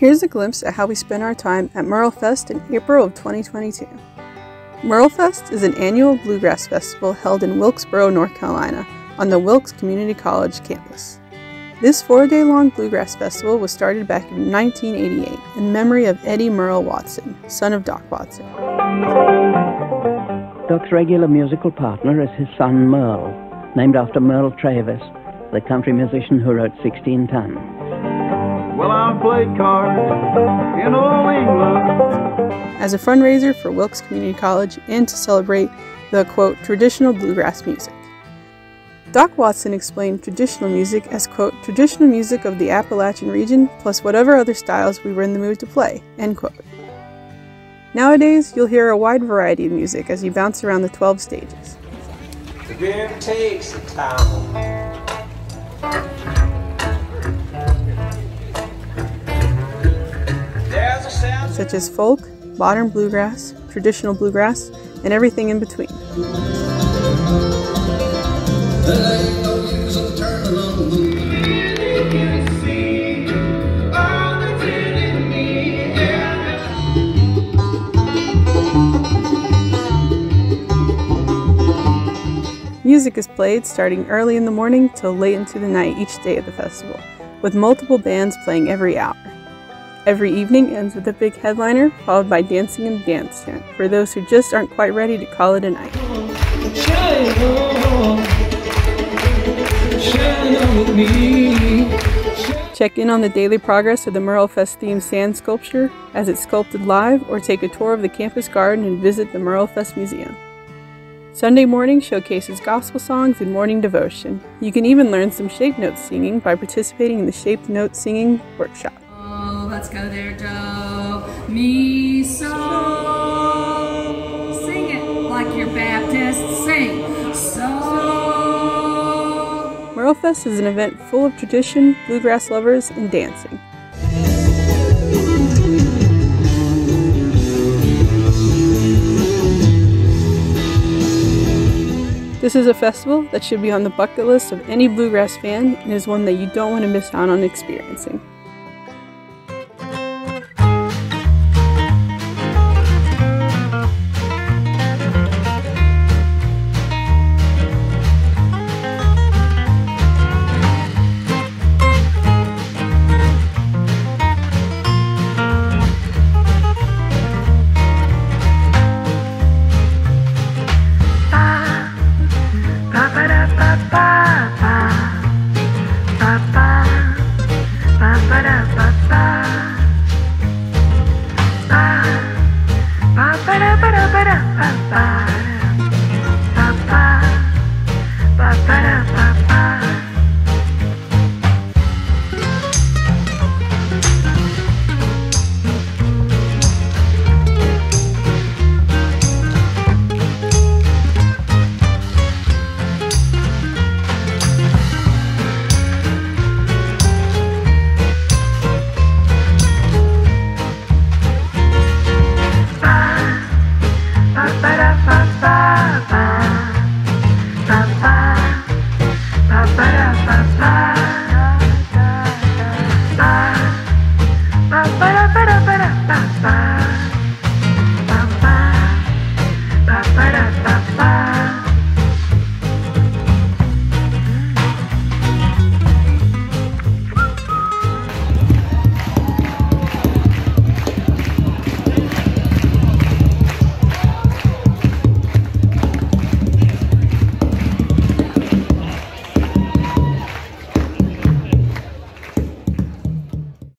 Here's a glimpse at how we spent our time at Merlefest in April of 2022. Merlefest is an annual bluegrass festival held in Wilkesboro, North Carolina, on the Wilkes Community College campus. This four day long bluegrass festival was started back in 1988 in memory of Eddy Merle Watson, son of Doc Watson. Doc's regular musical partner is his son Merle, named after Merle Travis, the country musician who wrote 16 Tons. Well, I played cards in old England. As a fundraiser for Wilkes Community College and to celebrate the quote traditional bluegrass music. Doc Watson explained traditional music as quote traditional music of the Appalachian region plus whatever other styles we were in the mood to play, end quote. Nowadays, you'll hear a wide variety of music as you bounce around the 12 stages. The river takes the town. Such as folk, modern bluegrass, traditional bluegrass, and everything in between. Music is played starting early in the morning till late into the night each day of the festival, with multiple bands playing every hour. Every evening ends with a big headliner, followed by dancing in the dance tent for those who just aren't quite ready to call it a night. Check in on the daily progress of the Merlefest themed sand sculpture as it's sculpted live, or take a tour of the campus garden and visit the Merlefest Museum. Sunday morning showcases gospel songs and morning devotion. You can even learn some shape note singing by participating in the Shape Note Singing Workshop. Let's go there, do, mi, so. Sing it like Baptist. Sing. So. Merlefest is an event full of tradition, bluegrass lovers, and dancing. This is a festival that should be on the bucket list of any bluegrass fan and is one that you don't want to miss out on experiencing. bye. ba ba da